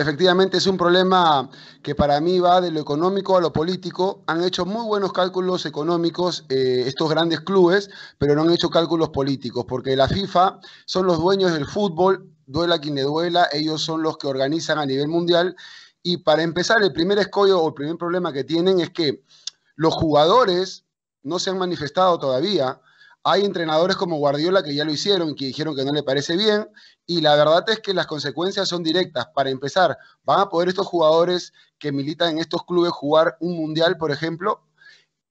efectivamente es un problema que para mí va de lo económico a lo político. Han hecho muy buenos cálculos económicos eh, estos grandes clubes, pero no han hecho cálculos políticos, porque la FIFA son los dueños del fútbol, duela quien le duela, ellos son los que organizan a nivel mundial. Y para empezar, el primer escollo o el primer problema que tienen es que los jugadores no se han manifestado todavía. Hay entrenadores como Guardiola que ya lo hicieron que dijeron que no le parece bien. Y la verdad es que las consecuencias son directas. Para empezar, ¿van a poder estos jugadores que militan en estos clubes jugar un mundial, por ejemplo?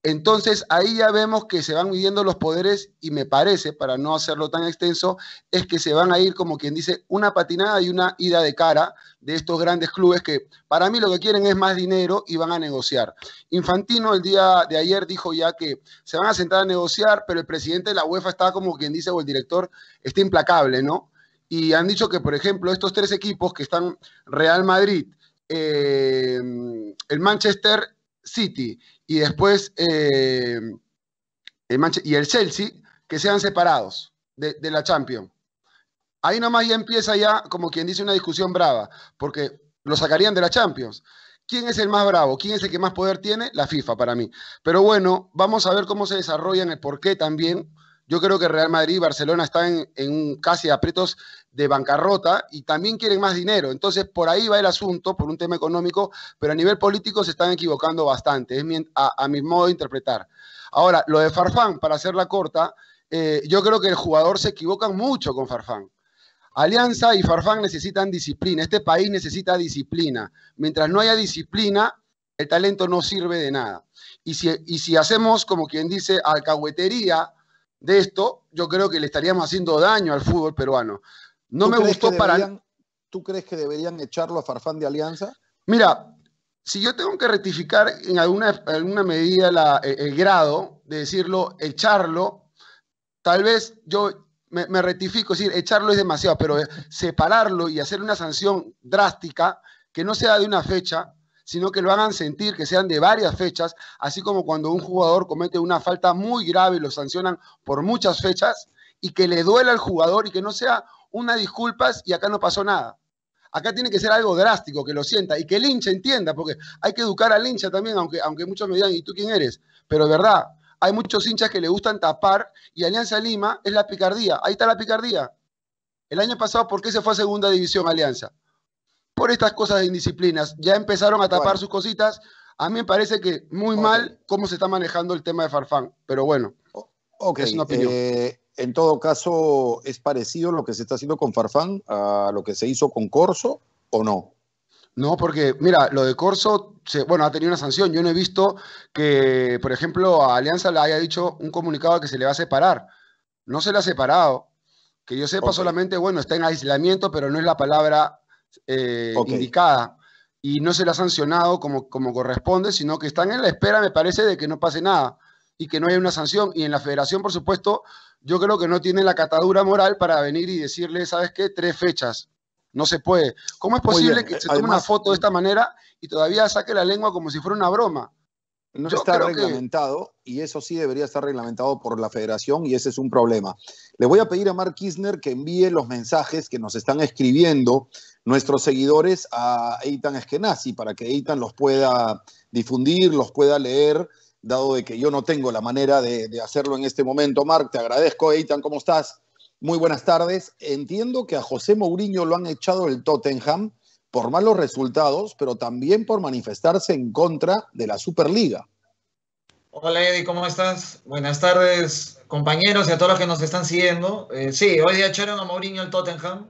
Entonces ahí ya vemos que se van midiendo los poderes y me parece, para no hacerlo tan extenso, es que se van a ir como quien dice una patinada y una ida de cara de estos grandes clubes que para mí lo que quieren es más dinero y van a negociar. Infantino el día de ayer dijo ya que se van a sentar a negociar, pero el presidente de la UEFA está como quien dice o el director está implacable, ¿no? Y han dicho que, por ejemplo, estos tres equipos que están Real Madrid, eh, el Manchester City y después eh, el y el Chelsea, que sean separados de, la Champions. Ahí nomás ya empieza ya, como quien dice, una discusión brava, porque lo sacarían de la Champions. ¿Quién es el más bravo? ¿Quién es el que más poder tiene? La FIFA para mí. Pero bueno, vamos a ver cómo se desarrollan, el por qué también. Yo creo que Real Madrid y Barcelona están en, casi aprietos de bancarrota y también quieren más dinero. Entonces, por ahí va el asunto, por un tema económico, pero a nivel político se están equivocando bastante, es a, mi modo de interpretar. Ahora, lo de Farfán, para hacerla corta, eh, yo creo que el jugador se equivoca mucho con Farfán. Alianza y Farfán necesitan disciplina. Este país necesita disciplina. Mientras no haya disciplina, el talento no sirve de nada. Y si, y si hacemos, como quien dice, alcahuetería de esto, yo creo que le estaríamos haciendo daño al fútbol peruano. No me gustó para... ¿Tú crees que deberían echarlo a Farfán de Alianza? Mira, si yo tengo que rectificar en alguna, alguna medida el, grado de decirlo, echarlo, tal vez yo me, me, rectifico, es decir, echarlo es demasiado, pero separarlo y hacer una sanción drástica que no sea de una fecha, sino que lo hagan sentir, que sean de varias fechas, así como cuando un jugador comete una falta muy grave y lo sancionan por muchas fechas, y que le duela al jugador y que no sea una disculpas y acá no pasó nada. Acá tiene que ser algo drástico, que lo sienta y que el hincha entienda, porque hay que educar al hincha también, aunque, aunque muchos me digan, ¿y tú quién eres? Pero de verdad, hay muchos hinchas que le gustan tapar y Alianza Lima es la picardía. Ahí está la picardía. El año pasado, ¿por qué se fue a segunda división Alianza? por estas cosas de indisciplinas. Ya empezaron a tapar sus cositas. A mí me parece que muy mal cómo se está manejando el tema de Farfán, pero bueno, es una opinión. Eh, en todo caso, ¿es parecido lo que se está haciendo con Farfán a lo que se hizo con Corso o no? No, porque mira, lo de Corso, bueno, ha tenido una sanción. Yo no he visto que, por ejemplo, a Alianza le haya dicho un comunicado que se le va a separar. No se le ha separado. Que yo sepa solamente, bueno, está en aislamiento, pero no es la palabra eh, indicada y no se le ha sancionado como, como corresponde, sino que están en la espera, me parece, de que no pase nada y que no haya una sanción. Y en la federación, por supuesto, yo creo que no tiene la catadura moral para venir y decirle, ¿sabes qué? Tres fechas. No se puede. ¿Cómo es posible que se tome una foto de esta manera y todavía saque la lengua como si fuera una broma? No está reglamentado y eso sí debería estar reglamentado por la federación y ese es un problema. Le voy a pedir a Mark Kisner que envíe los mensajes que nos están escribiendo nuestros seguidores a Eitan Eskenazi para que Eitan los pueda difundir, los pueda leer, dado de que yo no tengo la manera de, hacerlo en este momento. Marc, te agradezco, Eitan, ¿cómo estás? Muy buenas tardes. Entiendo que a José Mourinho lo han echado el Tottenham por malos resultados, pero también por manifestarse en contra de la Superliga. Hola Eddie, ¿cómo estás? Buenas tardes, compañeros y a todos los que nos están siguiendo. Eh, sí, hoy día echaron a Mourinho el Tottenham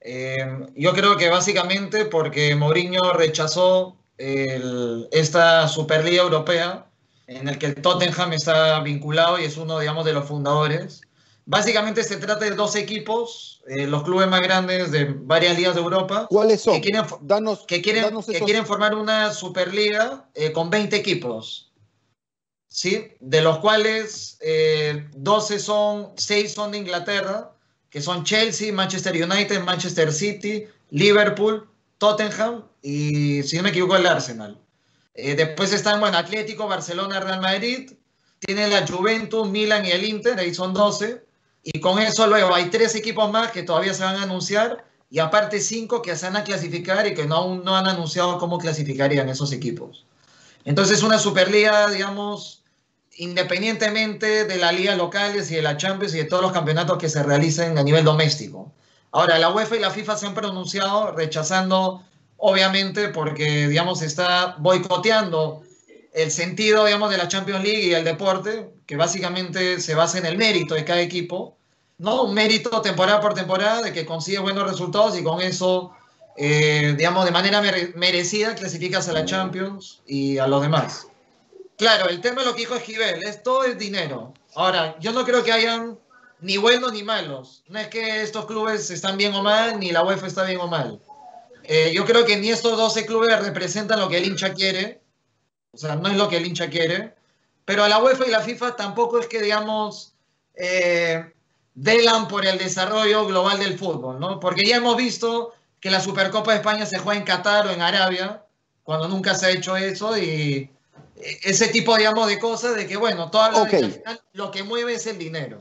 eh, yo creo que básicamente porque Mourinho rechazó esta Superliga Europea en el que el Tottenham está vinculado y es uno, digamos, de los fundadores. Básicamente se trata de dos equipos, eh, los clubes más grandes de varias ligas de Europa. ¿Cuáles son? Que quieren, que quieren, que quieren formar una Superliga eh, con 20 equipos. ¿Sí? De los cuales 12 son, 6 son de Inglaterra que son Chelsea, Manchester United, Manchester City, Liverpool, Tottenham y, si no me equivoco, el Arsenal. Eh, después están, bueno, Atlético, Barcelona, Real Madrid. Tiene la Juventus, Milan y el Inter, ahí son 12. Y con eso luego hay tres equipos más que todavía se van a anunciar, y aparte cinco que se van a clasificar y que no, aún no han anunciado cómo clasificarían esos equipos. Entonces una Superliga, digamos, independientemente de las ligas locales y de la Champions y de todos los campeonatos que se realicen a nivel doméstico. Ahora, la UEFA y la FIFA se han pronunciado rechazando, obviamente, porque, digamos, está boicoteando el sentido, digamos, de la Champions League y el deporte, que básicamente se basa en el mérito de cada equipo, ¿no? Un mérito temporada por temporada de que consigue buenos resultados y con eso, eh, digamos, de manera merecida clasificas a la Champions y a los demás. Claro, el tema de lo que dijo Esquivel, es todo el dinero. Ahora, yo no creo que hayan ni buenos ni malos. No es que estos clubes están bien o mal, ni la UEFA está bien o mal. Eh, yo creo que ni estos 12 clubes representan lo que el hincha quiere. O sea, no es lo que el hincha quiere. Pero a la UEFA y la FIFA tampoco es que, digamos, eh, velan por el desarrollo global del fútbol, ¿no? Porque ya hemos visto que la Supercopa de España se juega en Qatar o en Arabia, cuando nunca se ha hecho eso, y ese tipo, digamos, de cosas de que, bueno, todo lo que mueve es el dinero.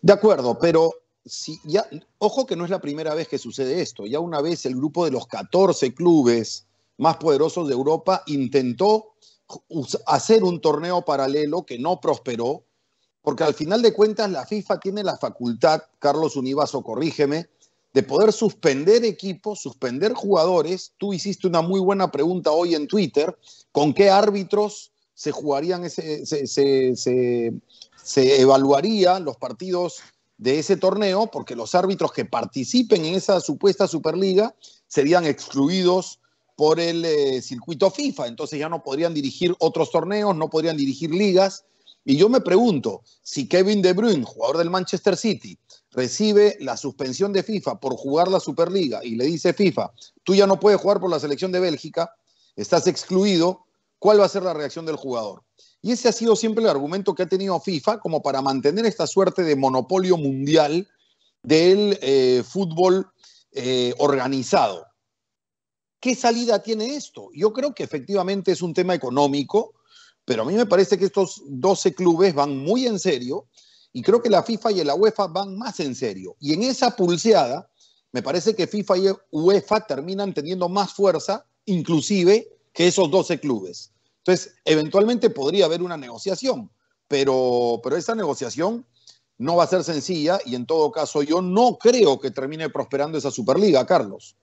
De acuerdo, pero si ya, ojo que no es la primera vez que sucede esto. Ya una vez el grupo de los 14 clubes más poderosos de Europa intentó hacer un torneo paralelo que no prosperó, porque al final de cuentas la FIFA tiene la facultad, Carlos Univaso, corrígeme, de poder suspender equipos, suspender jugadores. Tú hiciste una muy buena pregunta hoy en Twitter, ¿con qué árbitros se jugarían ese, se, se evaluarían los partidos de ese torneo, porque los árbitros que participen en esa supuesta Superliga serían excluidos por el eh, circuito FIFA, entonces ya no podrían dirigir otros torneos, no podrían dirigir ligas. Y yo me pregunto, si Kevin De Bruyne, jugador del Manchester City, recibe la suspensión de FIFA por jugar la Superliga y le dice FIFA, tú ya no puedes jugar por la selección de Bélgica, estás excluido, ¿cuál va a ser la reacción del jugador? Y ese ha sido siempre el argumento que ha tenido FIFA como para mantener esta suerte de monopolio mundial del eh, fútbol eh, organizado. ¿Qué salida tiene esto? Yo creo que efectivamente es un tema económico, pero a mí me parece que estos 12 clubes van muy en serio y creo que la FIFA y la UEFA van más en serio. Y en esa pulseada, me parece que FIFA y UEFA terminan teniendo más fuerza, inclusive, que esos 12 clubes. Entonces, eventualmente podría haber una negociación, pero, pero esa negociación no va a ser sencilla y en todo caso yo no creo que termine prosperando esa Superliga, Carlos.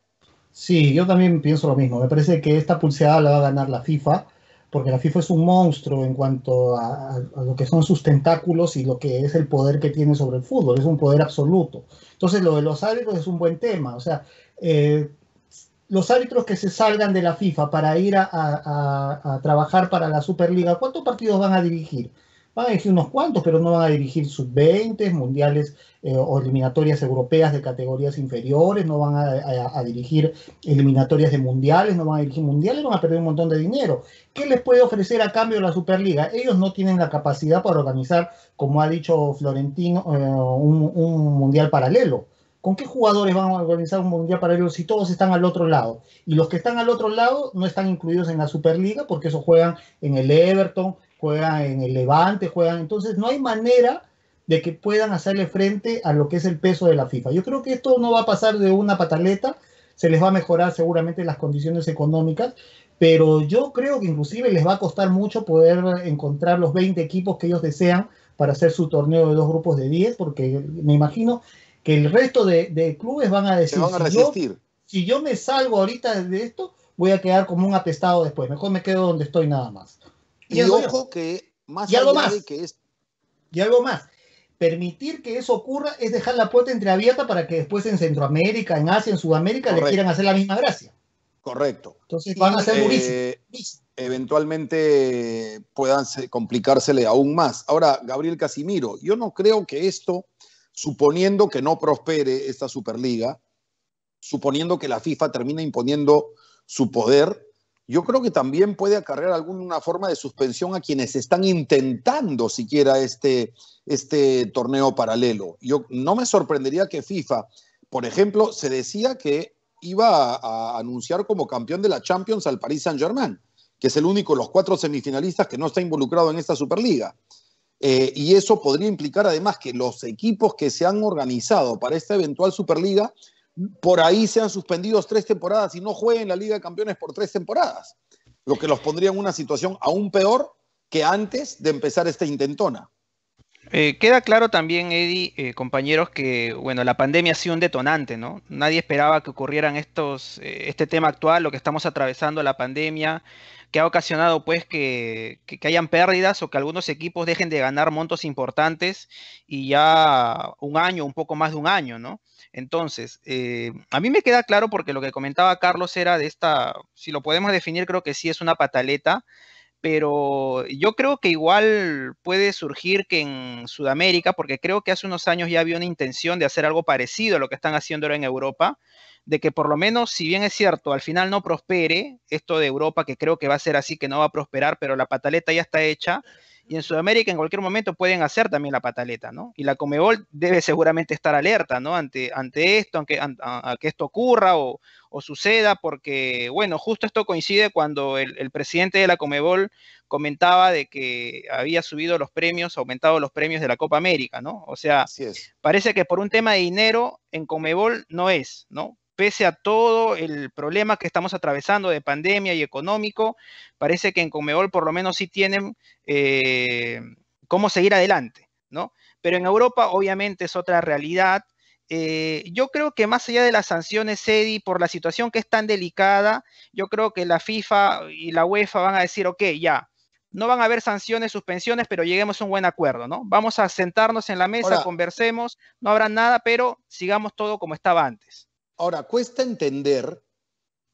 Sí, yo también pienso lo mismo. Me parece que esta pulseada la va a ganar la FIFA, porque la FIFA es un monstruo en cuanto a, lo que son sus tentáculos y lo que es el poder que tiene sobre el fútbol. Es un poder absoluto. Entonces, lo de los árbitros es un buen tema. O sea, eh, los árbitros que se salgan de la FIFA para ir a, trabajar para la Superliga, ¿cuántos partidos van a dirigir? Van a dirigir unos cuantos, pero no van a dirigir sub-20, mundiales eh, o eliminatorias europeas de categorías inferiores, no van a, dirigir eliminatorias de mundiales, no van a dirigir mundiales, van a perder un montón de dinero. ¿Qué les puede ofrecer a cambio la Superliga? Ellos no tienen la capacidad para organizar, como ha dicho Florentino, eh, un mundial paralelo ¿Con qué jugadores van a organizar un mundial paralelo si todos están al otro lado? Y los que están al otro lado no están incluidos en la Superliga porque eso juegan en el Everton, juegan en el Levante, juegan. Entonces no hay manera de que puedan hacerle frente a lo que es el peso de la FIFA. Yo creo que esto no va a pasar de una pataleta, se les va a mejorar seguramente las condiciones económicas, pero yo creo que inclusive les va a costar mucho poder encontrar los 20 equipos que ellos desean para hacer su torneo de dos grupos de 10, porque me imagino que el resto de, clubes van a decir, Si, yo, me salgo ahorita de esto, voy a quedar como un apestado después, mejor me quedo donde estoy nada más. Y, ojo que más y algo más, que es... Y algo más, permitir que eso ocurra es dejar la puerta entreabierta para que después en Centroamérica, en Asia, en Sudamérica le quieran hacer la misma gracia. Correcto. Entonces van a ser eh, Eventualmente puedan complicársele aún más. Ahora, Gabriel Casimiro, yo no creo que esto suponiendo que no prospere esta Superliga, suponiendo que la FIFA termine imponiendo su poder, yo creo que también puede acarrear alguna forma de suspensión a quienes están intentando siquiera este, este torneo paralelo. Yo no me sorprendería que FIFA, por ejemplo, se decía que iba a, a anunciar como campeón de la Champions al Paris Saint-Germain, que es el único de los cuatro semifinalistas que no está involucrado en esta Superliga. Eh, y eso podría implicar además que los equipos que se han organizado para esta eventual Superliga por ahí sean suspendidos tres temporadas y no jueguen la Liga de Campeones por tres temporadas, lo que los pondría en una situación aún peor que antes de empezar esta intentona. Eh, queda claro también, Eddie, eh, compañeros, que bueno, la pandemia ha sido un detonante, ¿no? Nadie esperaba que ocurrieran estos, este tema actual, lo que estamos atravesando, la pandemia, que ha ocasionado pues que, hayan pérdidas o que algunos equipos dejen de ganar montos importantes y ya un año, un poco más de un año, ¿no? Entonces, a mí me queda claro porque lo que comentaba Carlos era de esta, si lo podemos definir, creo que sí es una pataleta pero yo creo que igual puede surgir que en Sudamérica, porque creo que hace unos años ya había una intención de hacer algo parecido a lo que están haciendo ahora en Europa, de que por lo menos, si bien es cierto, al final no prospere esto de Europa, que creo que va a ser así, que no va a prosperar, pero la pataleta ya está hecha, y en Sudamérica en cualquier momento pueden hacer también la pataleta, ¿no? Y la Comebol debe seguramente estar alerta, ¿no? Ante, ante esto, aunque, a, que esto ocurra o, suceda, porque, bueno, justo esto coincide cuando el, presidente de la Comebol comentaba de que había subido los premios, aumentado los premios de la Copa América, ¿no? O sea, parece que por un tema de dinero en Comebol no es, ¿no? Pese a todo el problema que estamos atravesando de pandemia y económico, parece que en Comebol por lo menos sí tienen eh, cómo seguir adelante, ¿no? Pero en Europa obviamente es otra realidad. Eh, yo creo que más allá de las sanciones, Eddie, por la situación que es tan delicada, yo creo que la FIFA y la UEFA van a decir, ok, ya, no van a haber sanciones, suspensiones, pero lleguemos a un buen acuerdo, ¿no? Vamos a sentarnos en la mesa, conversemos, no habrá nada, pero sigamos todo como estaba antes. Ahora, cuesta entender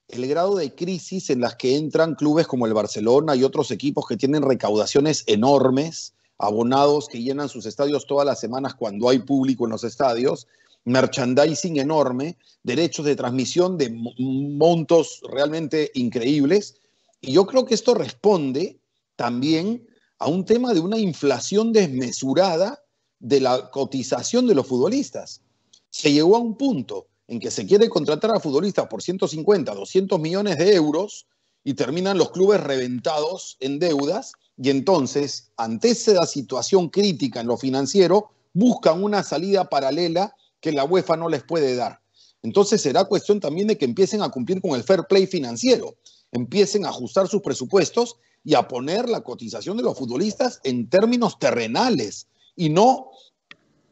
el grado de crisis en las que entran clubes como el Barcelona y otros equipos que tienen recaudaciones enormes, abonados que llenan sus estadios todas las semanas cuando hay público en los estadios, merchandising enorme, derechos de transmisión de montos realmente increíbles. Y yo creo que esto responde también a un tema de una inflación desmesurada de la cotización de los futbolistas. Se llegó a un punto en que se quiere contratar a futbolistas por 150, 200 millones de euros y terminan los clubes reventados en deudas y entonces, ante esa situación crítica en lo financiero, buscan una salida paralela que la UEFA no les puede dar. Entonces será cuestión también de que empiecen a cumplir con el fair play financiero, empiecen a ajustar sus presupuestos y a poner la cotización de los futbolistas en términos terrenales y no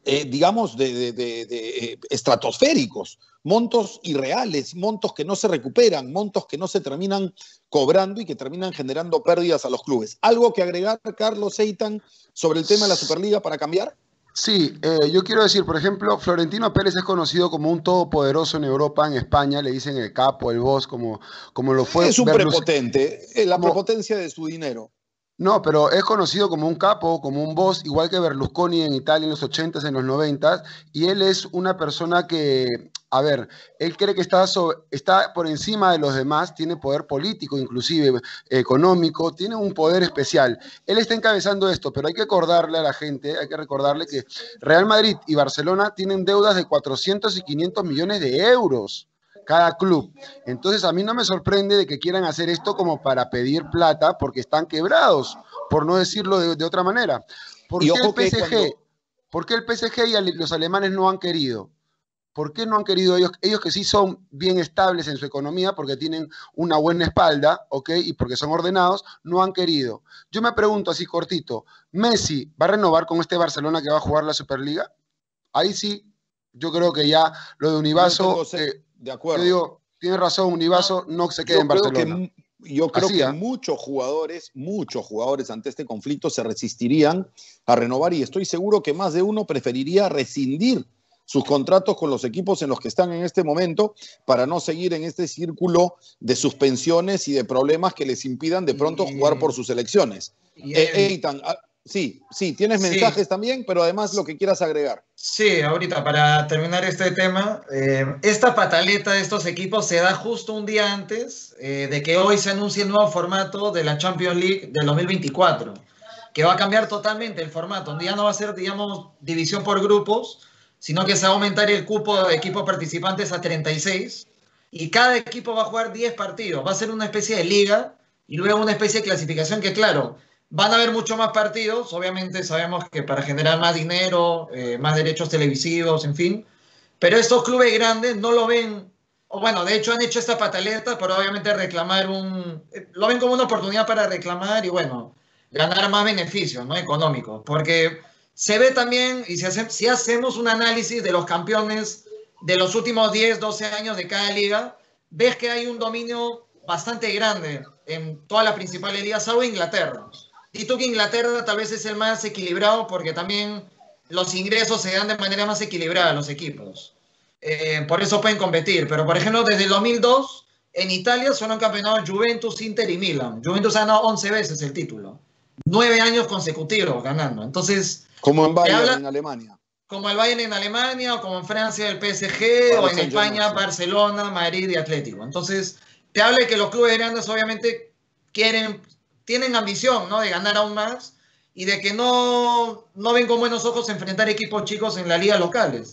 eh, digamos, de, eh, estratosféricos, montos irreales, montos que no se recuperan, montos que no se terminan cobrando y que terminan generando pérdidas a los clubes. ¿Algo que agregar, Carlos Eitan, sobre el tema de la Superliga para cambiar? Sí, eh, yo quiero decir, por ejemplo, Florentino Pérez es conocido como un todopoderoso en Europa, en España, le dicen el capo, el boss, como, como lo fue. Es un prepotente, la prepotencia de su dinero. No, pero es conocido como un capo, como un boss, igual que Berlusconi en Italia en los 80s, en los 90s, y él es una persona que, a ver, él cree que está, está por encima de los demás, tiene poder político, inclusive económico, tiene un poder especial. Él está encabezando esto, pero hay que acordarle a la gente, hay que recordarle que Real Madrid y Barcelona tienen deudas de 400 y 500 millones de euros cada club. Entonces a mí no me sorprende de que quieran hacer esto como para pedir plata porque están quebrados, por no decirlo de, otra manera. ¿Por qué, el PSG, ¿Por qué el PSG y los alemanes no han querido? ¿Por qué no han querido ellos, ellos que sí son bien estables en su economía, porque tienen una buena espalda, ¿ok? Y porque son ordenados, no han querido. Yo me pregunto así cortito, ¿Messi va a renovar con este Barcelona que va a jugar la Superliga? Ahí sí, yo creo que ya lo de Univaso... De acuerdo. Yo digo, tiene razón, Univaso no se queda en Barcelona. yo creo que muchos jugadores, muchos jugadores ante este conflicto se resistirían a renovar y estoy seguro que más de uno preferiría rescindir sus contratos con los equipos en los que están en este momento para no seguir en este círculo de suspensiones y de problemas que les impidan de pronto jugar por sus elecciones. Eh, Sí, sí, tienes mensajes también, pero además lo que quieras agregar. Sí, ahorita para terminar este tema, eh, esta pataleta de estos equipos se da justo un día antes eh, de que hoy se anuncie el nuevo formato de la Champions League del 2024, que va a cambiar totalmente el formato. Ya no va a ser, digamos, división por grupos, sino que se va a aumentar el cupo de equipos participantes a 36 y cada equipo va a jugar 10 partidos. Va a ser una especie de liga y luego una especie de clasificación que, claro, Van a haber mucho más partidos, obviamente sabemos que para generar más dinero, eh, más derechos televisivos, en fin, Pero estos clubes grandes no lo ven, o bueno, de hecho han hecho esta pataleta, pero obviamente reclamar un, lo ven como una oportunidad para reclamar y bueno, ganar más beneficios, ¿no? Económicos, porque se ve también, y si, si hacemos un análisis de los campeones de los últimos 10, 12 años de cada liga, ves que hay un dominio bastante grande en todas las principales ligas, salvo Inglaterra. Y tú que Inglaterra tal vez es el más equilibrado porque también los ingresos se dan de manera más equilibrada a los equipos. Eh, por eso pueden competir. Pero, por ejemplo, desde el 2002, en Italia son campeonatos Juventus, Inter y Milan. Juventus ha ganado 11 veces el título. Nueve años consecutivos ganando. Entonces... Como en Bayern en Alemania. Como el Bayern en Alemania, o como en Francia el PSG, o en España Barcelona, Madrid y Atlético. Entonces, te habla de que los clubes grandes obviamente quieren, tienen ambición, ¿no? De ganar aún más y de que no, no ven con buenos ojos enfrentar equipos chicos en la liga locales.